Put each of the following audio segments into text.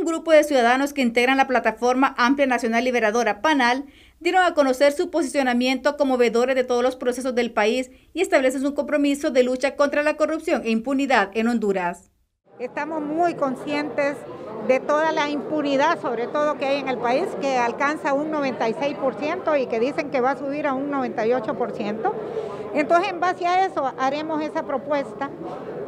un grupo de ciudadanos que integran la plataforma Amplia Nacional Liberadora PANAL dieron a conocer su posicionamiento como vedores de todos los procesos del país y establecen un compromiso de lucha contra la corrupción e impunidad en Honduras. Estamos muy conscientes de toda la impunidad, sobre todo que hay en el país, que alcanza un 96% y que dicen que va a subir a un 98%. Entonces, en base a eso, haremos esa propuesta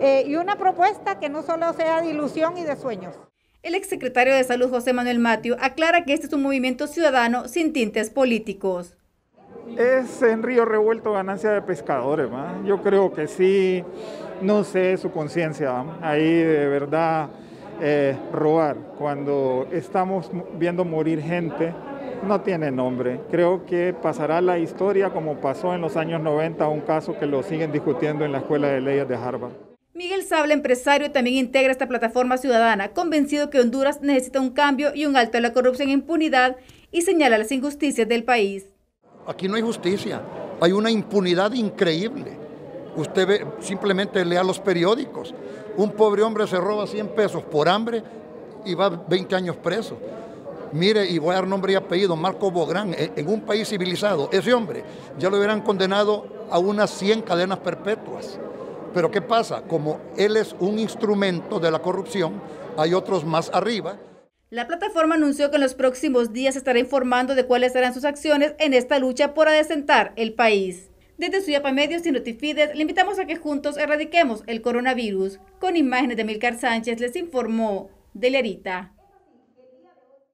eh, y una propuesta que no solo sea de ilusión y de sueños. El exsecretario de Salud José Manuel Matio aclara que este es un movimiento ciudadano sin tintes políticos. Es en río revuelto ganancia de pescadores, yo creo que sí, no sé su conciencia, ahí de verdad eh, robar cuando estamos viendo morir gente no tiene nombre. Creo que pasará la historia como pasó en los años 90, un caso que lo siguen discutiendo en la Escuela de Leyes de Harvard. Miguel Sable, empresario, también integra esta plataforma ciudadana, convencido que Honduras necesita un cambio y un alto a la corrupción e impunidad y señala las injusticias del país. Aquí no hay justicia, hay una impunidad increíble. Usted simplemente lea los periódicos. Un pobre hombre se roba 100 pesos por hambre y va 20 años preso. Mire, y voy a dar nombre y apellido, Marco Bográn, en un país civilizado, ese hombre ya lo hubieran condenado a unas 100 cadenas perpetuas. Pero ¿qué pasa? Como él es un instrumento de la corrupción, hay otros más arriba. La plataforma anunció que en los próximos días estará informando de cuáles serán sus acciones en esta lucha por adecentar el país. Desde Suyapa Medios y Notifides le invitamos a que juntos erradiquemos el coronavirus. Con imágenes de Milcar Sánchez les informó Delerita.